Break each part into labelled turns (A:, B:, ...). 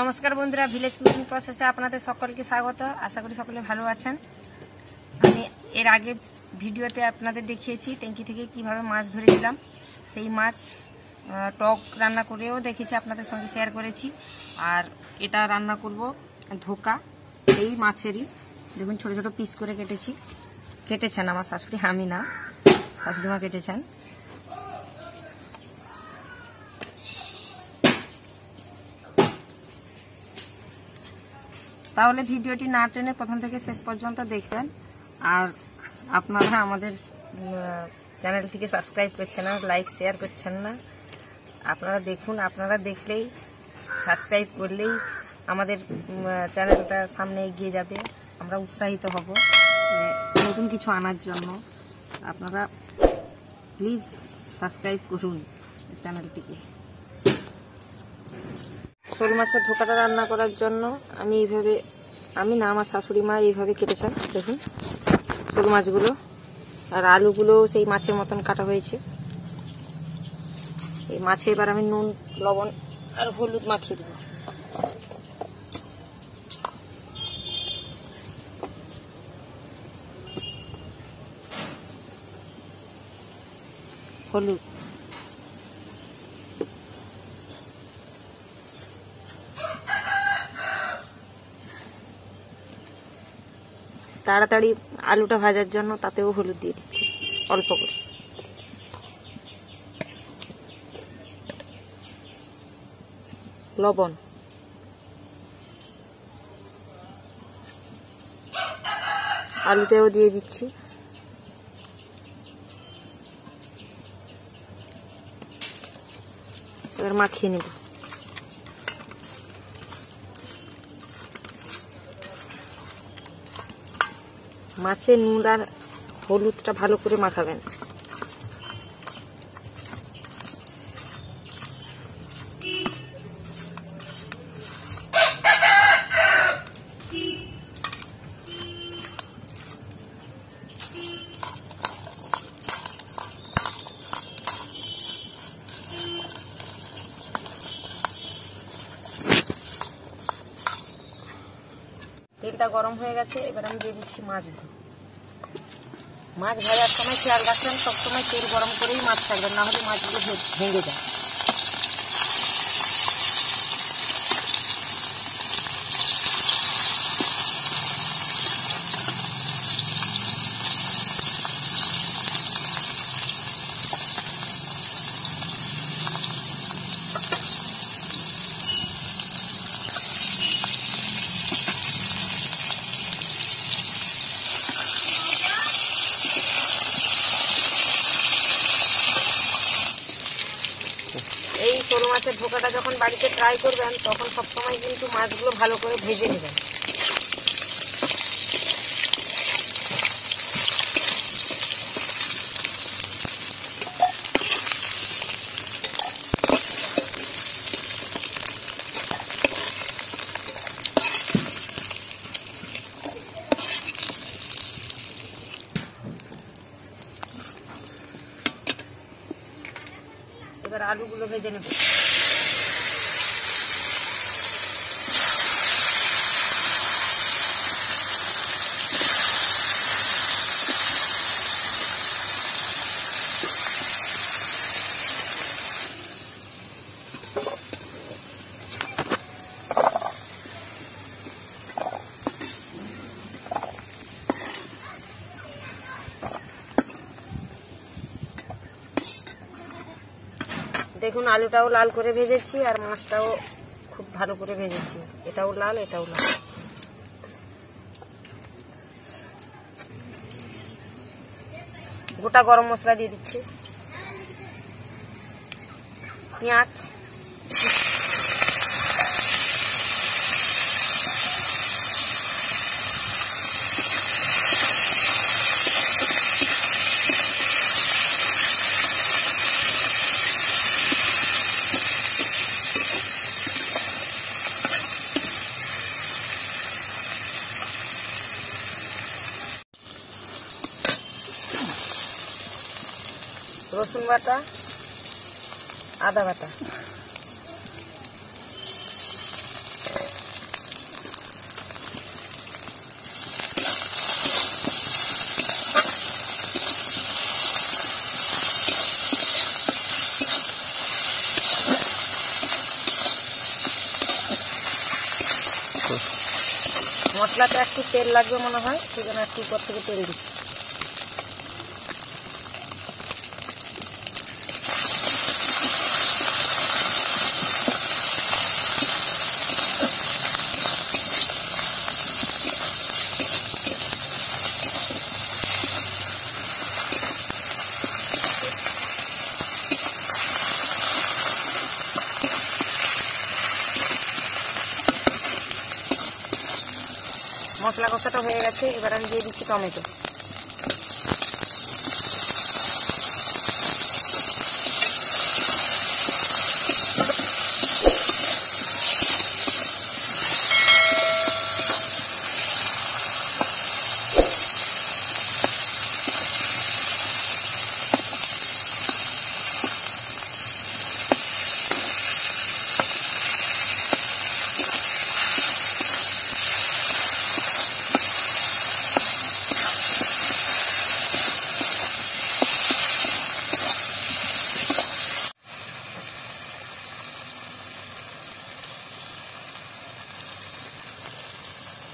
A: নমস্কার বন্ধুরা village cooking প্রসেসে আপনাদের সকলকে স্বাগত। আশা করি সকলে ভালো আছেন। আমি এর আগে ভিডিওতে আপনাদের দেখিয়েছি ট্যাঙ্কি থেকে কীভাবে মাছ ধরেছিলাম। সেই মাছ টক রান্না করেও দেখেছি, আপনাদের সঙ্গে শেয়ার করেছি। আর এটা রান্না করব ধোকা। এই মাছেরই, দেখুন ছোট ছোট পিস করে কেটেছি। কেটেছেন আমার শাশুড়ি, আমি না। শাশুড়ি মা কেটেছেন। তাহলে ভিডিওটি না টেনে প্রথম থেকে শেষ পর্যন্ত দেখবেন। আর আপনারা আমাদের চ্যানেলটিকে সাবস্ক্রাইব করছেন না, লাইক, শেয়ার করছেন না, আপনারা দেখুন, আপনারা দেখলেই, সাবস্ক্রাইব করলেই আমাদের চ্যানেলটা সামনে এগিয়ে যাবে। আমরা উৎসাহিত হব নতুন কিছু আনার জন্য। আপনারা প্লিজ সাবস্ক্রাইব করুন চ্যানেলটিকে। শোল মাছের ধোকাটা রান্না করার জন্য আমি এইভাবে, আমি না, আমার শাশুড়ি মা এইভাবে কেটেছেন, দেখুন। শোল মাছগুলো আর আলুগুলো সেই মাছের মতন কাটা হয়েছে। এই মাছে এবার আমি নুন, লবণ আর হলুদ মাখিয়ে দেবো। হলুদ। তাড়াতাড়ি আলুটা ভাজার জন্য তাতেও হলুদ দিয়ে দিচ্ছি, অল্প করে। লবণ। আলুতেও দিয়ে দিচ্ছি। এবার মাখিয়ে নেব। মাছের নুন আর হলুদটা ভালো করে মাখাবেন। গরম হয়ে গেছে, এবার আমি দিয়ে দিচ্ছি মাছগুলো মাছ ভাজার সময় খেয়াল রাখবেন, সবসময় তেল গরম করেই মাছ থাকবেন নাহলে মাছগুলো ভেঙে যায় এই ধোকাটা যখন বাড়িতে ট্রাই করবেন, তখন সবসময় কিন্তু মাছগুলো ভালো করে ভেজে নেবেন। এবার আলুগুলো ভেজে নেব। দেখুন, আলুটাও লাল করে ভেজেছি আর মাছটাও খুব ভালো করে ভেজেছি। এটাও লাল এটাও লাল। গোটা গরম মশলা দিয়ে দিচ্ছি। পেঁয়াজ বাটা, আদা বাটা। মশলাটা একটু তেল লাগবে মনে হয় সেখানে একটু উপর থেকে তেল দিচ্ছি। মশলা কষাটা হয়ে গেছে এবার আমি দিয়ে দিচ্ছি টমেটো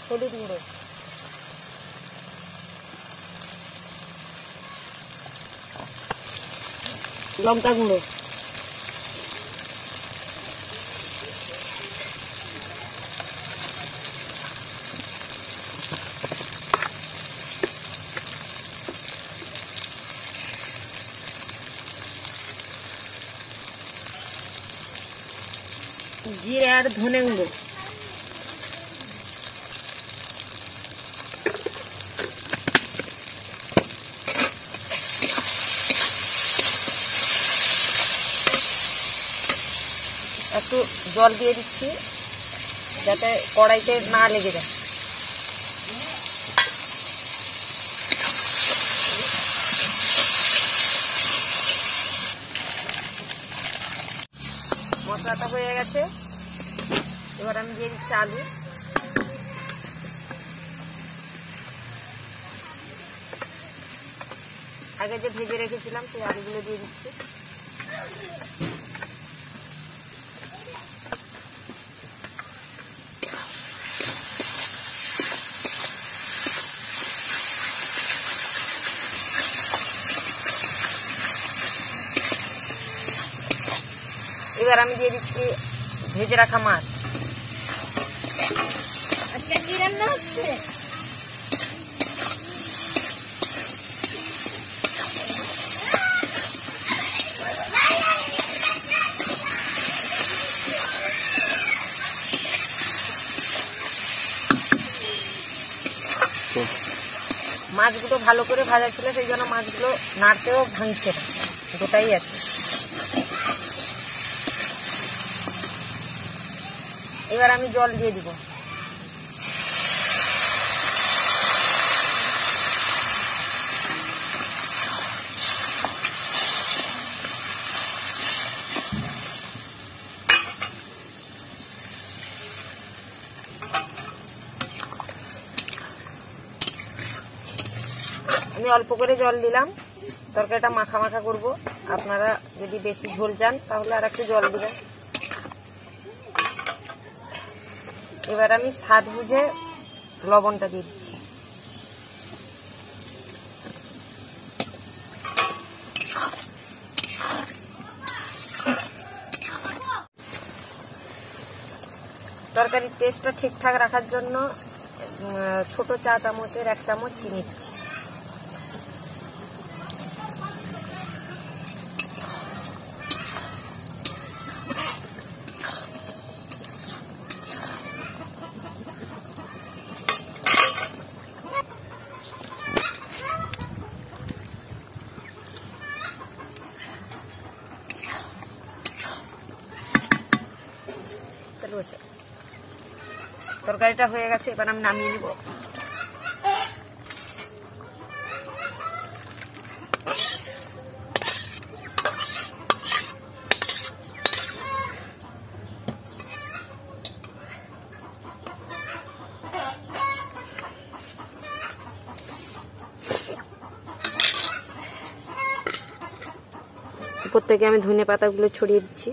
A: হলুদ গুঁড়ো লঙ্কা গুঁড়ো জিরে আর ধনে গুঁড়ো একটু জল দিয়ে দিচ্ছি, যাতে কড়াইতে না লেগে যায়। মশলাটা হয়ে গেছে। এবার আমি দিয়ে দিচ্ছি আলু। আগে যে ভেজে রেখেছিলাম, সেই আলুগুলো দিয়ে দিচ্ছি। এবার আমি দিয়ে দিচ্ছি ভেজে রাখা মাছ।
B: আজকে কি রান্না হচ্ছে?
A: মাছগুলো ভালো করে ভাজা ছিল সেই জন্য মাছগুলো নাড়তেও ভাঙছে না। গোটাই আছে। এবার আমি জল দিয়ে দিব। আমি অল্প করে জল দিলাম। তরকারিটা মাখা মাখা করব। আপনারা যদি বেশি ঝোল চান, তাহলে আর একটু জল দিবেন। এবার আমি স্বাদ বুঝে লবণটা দিয়ে দিচ্ছি। তরকারির টেস্টটা ঠিকঠাক রাখার জন্য ছোট চা চামচের এক চামচ চিনি দিচ্ছি তাহলে হয়েছে। তরকারিটা হয়ে গেছে এবার আমি নামিয়ে নিব। উপর থেকে আমি ধনে পাতাগুলো ছড়িয়ে দিচ্ছি।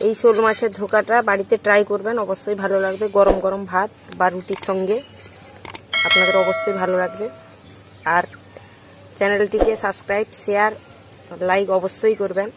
A: এই শোল মাছের ধোকাটা বাড়িতে ট্রাই করবেন, অবশ্যই ভালো লাগবে। গরম গরম ভাত বা রুটির সঙ্গে আপনাদের অবশ্যই ভালো লাগবে। আর চ্যানেলটিকে সাবস্ক্রাইব শেয়ার লাইক অবশ্যই করবেন।